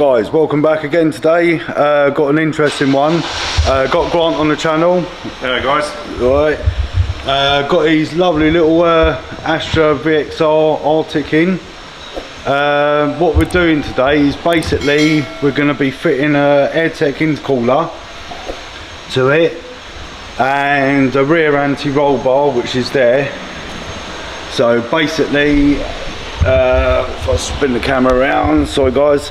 Guys, welcome back again today. Uh, got an interesting one. Uh, got Grant on the channel. Hello guys. Right. Uh, got his lovely little uh, Astra VXR Arctic in. Uh, what we're doing today is basically we're going to be fitting a Airtec intercooler to it and a rear anti-roll bar which is there. So basically, uh, if I spin the camera around, sorry guys,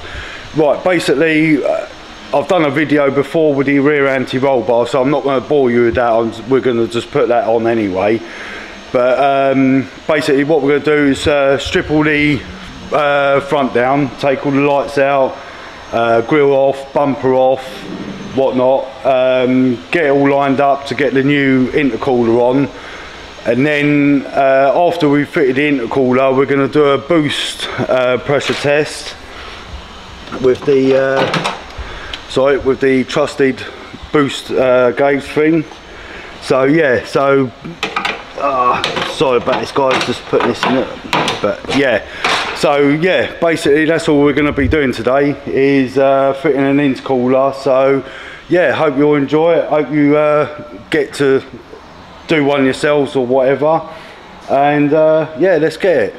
Right, basically, uh, I've done a video before with the rear anti-roll bar, so I'm not going to bore you with that. I'm, we're going to just put that on anyway. But um, basically, what we're going to do is uh, strip all the uh, front down, take all the lights out, uh, grill off, bumper off, whatnot, um, get it all lined up to get the new intercooler on. And then uh, after we've fitted the intercooler, we're going to do a boost uh, pressure test with the uh, sorry with the trusted boost uh, gauge thing. So yeah so uh, sorry about this guys just putting this in it. But yeah so yeah basically that's all we're going to be doing today is uh, fitting an intercooler so yeah hope you'll enjoy it. Hope you uh, get to do one yourselves or whatever. And uh, yeah let's get it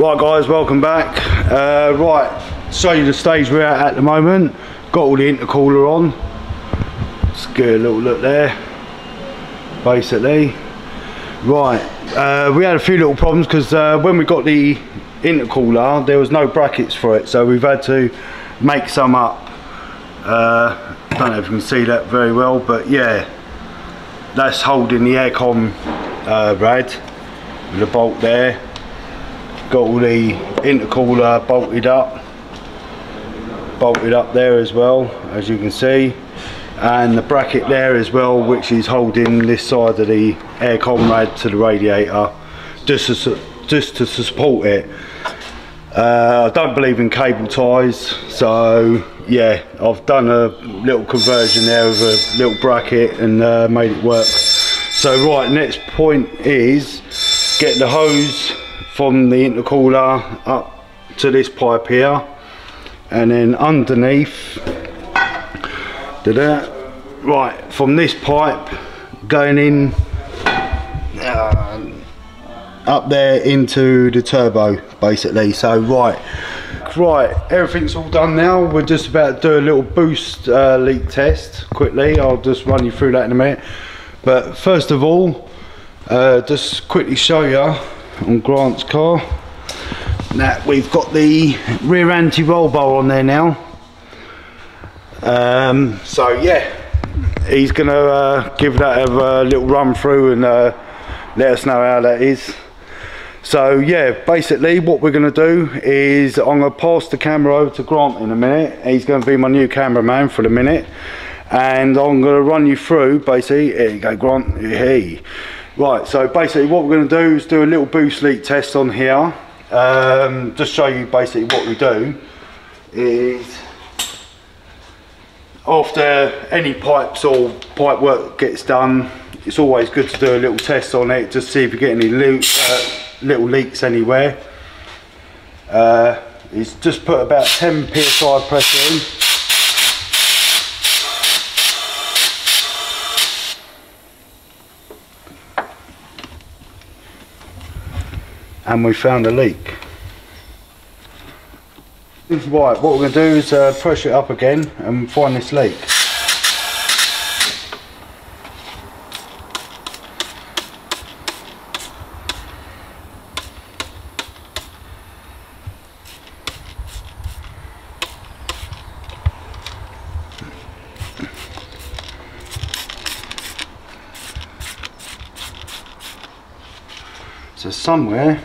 Right guys, welcome back. Uh, right, show you the stage we're at at the moment. Got all the intercooler on. Let's get a little look there, basically. Right, uh, we had a few little problems because uh, when we got the intercooler, there was no brackets for it, so we've had to make some up. Uh, don't know if you can see that very well, but yeah, that's holding the aircon uh, rad with a bolt there. Got all the intercooler bolted up, bolted up there as well, as you can see, and the bracket there as well, which is holding this side of the aircon rad to the radiator, just to, just to support it. Uh, I don't believe in cable ties, so yeah, I've done a little conversion there with a little bracket and uh, made it work. So right, next point is get the hose from the intercooler up to this pipe here, and then underneath, right, from this pipe going in uh, up there into the turbo basically. So right right everything's all done now. We're just about to do a little boost uh, leak test quickly. I'll just run you through that in a minute. But first of all uh, just quickly show you on Grant's car. Now we've got the rear anti-roll bar on there now. Um, so yeah he's gonna uh, give that a, little run through and uh, let us know how that is. So yeah basically what we're to do is I'm to pass the camera over to Grant in a minute. He's to be my new cameraman for the minute. And I'm to run you through basically here you go Grant hey right so basically what we're going to do is do a little boost leak test on here um, just show you basically what we do is after any pipes or pipe work gets done it's always good to do a little test on it just see if you get any uh, little leaks anywhere. Uh, just put about 10 psi pressure in. And we found a leak. Right, what we're going to do is uh, pressure it up again and find this leak. So somewhere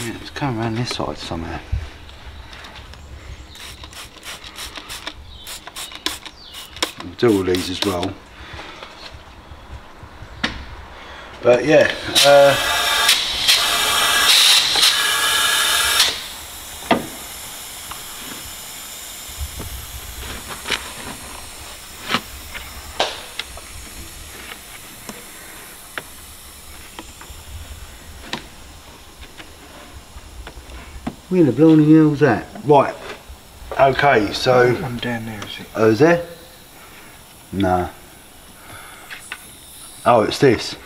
Yeah, around this side somewhere. We'll do all these as well. But yeah, uh, Where the bloody hell's that? Right. Okay, so. I'm down there, is it? Oh, is there? Nah. Oh, it's this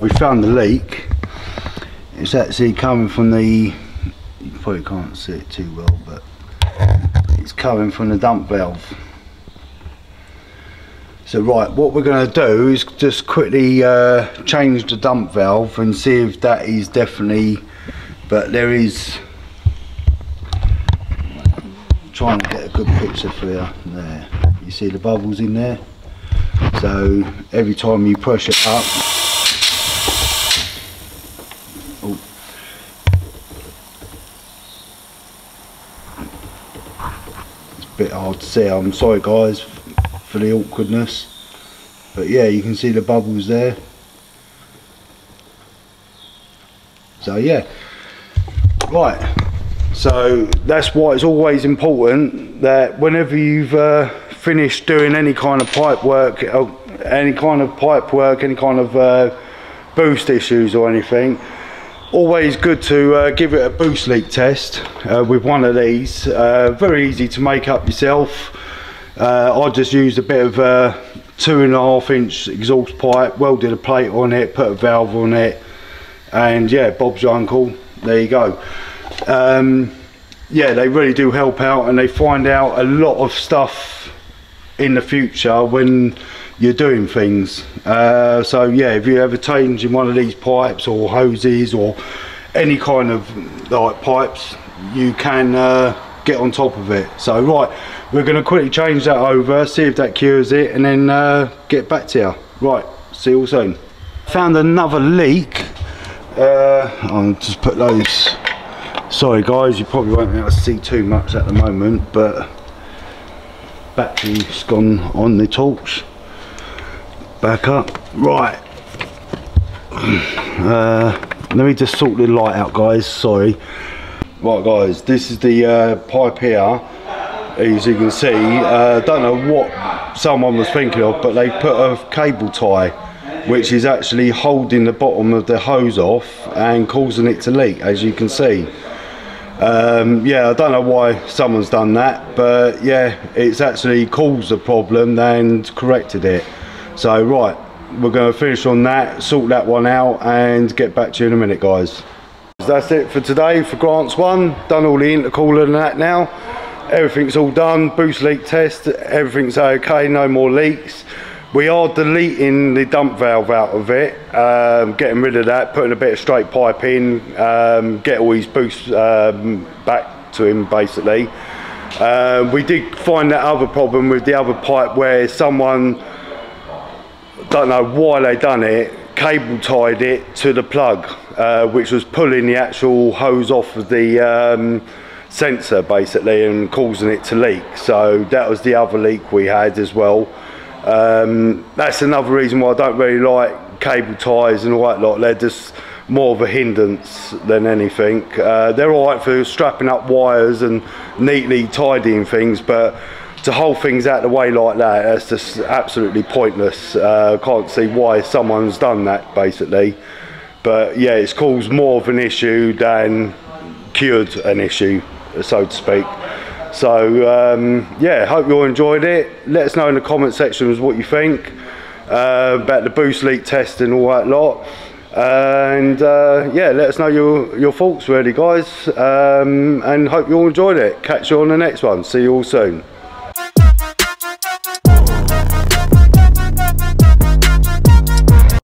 we found the leak it's actually coming from the you probably can't see it too well but it's coming from the dump valve so right what we're going to do is just quickly uh, change the dump valve and see if that is definitely but there is trying to get a good picture for you there you see the bubbles in there so every time you push it up oh, it's a bit hard to see. I'm sorry guys for the awkwardness. But yeah, you can see the bubbles there. So yeah. Right. So that's why it's always important that whenever you've uh, finished doing any kind of pipe work, uh, any kind of pipe work, any kind of uh, boost issues or anything, always good to uh, give it a boost leak test uh, with one of these. Uh, very easy to make up yourself. I just used a bit of uh, two and a half inch exhaust pipe, welded a plate on it, put a valve on it, and yeah, Bob's your uncle. There you go. Um, yeah, they really do help out, and they find out a lot of stuff in the future when you're doing things. Uh, so yeah, if you ever change in one of these pipes or hoses or any kind of like pipes, you can uh, get on top of it. So right, we're going to quickly change that over, see if that cures it, and then uh, get back to you. Right, see you all soon. Found another leak. Uh, I'll just put those. Sorry guys, you probably won't be able to see too much at the moment, but battery's gone on the torch. Back up. Right. Uh, let me just sort the light out guys. Sorry. Right guys this is the uh, pipe here. As you can see uh, don't know what someone was thinking of but they put a cable tie which is actually holding the bottom of the hose off and causing it to leak as you can see um, yeah I don't know why someone's done that but yeah it's actually caused a problem and corrected it so right, we're going to finish on that, sort that one out and get back to you in a minute guys. That's it for today for Grants 1, done all the intercooler and that now. Everything's all done, boost leak test, everything's okay, no more leaks. We are deleting the dump valve out of it, um, getting rid of that, putting a bit of straight pipe in, um, get all these boosts um, back to him basically. Uh, we did find that other problem with the other pipe where someone don't know why they done it, cable tied it to the plug, uh, which was pulling the actual hose off of the um, sensor basically and causing it to leak. So that was the other leak we had as well. Um, that's another reason why I don't really like cable ties and all that lot. They're just more of a hindrance than anything. Uh, they're alright for strapping up wires and neatly tidying things, but to hold things out of the way like that, that's just absolutely pointless. Uh, can't see why someone's done that basically. But yeah, it's caused more of an issue than cured an issue, so to speak. So um, yeah, hope you all enjoyed it. Let us know in the comment sections what you think uh, about the boost leak test and all that lot. And uh, yeah, let us know your, your thoughts really guys. Um, and hope you all enjoyed it. Catch you on the next one. See you all soon.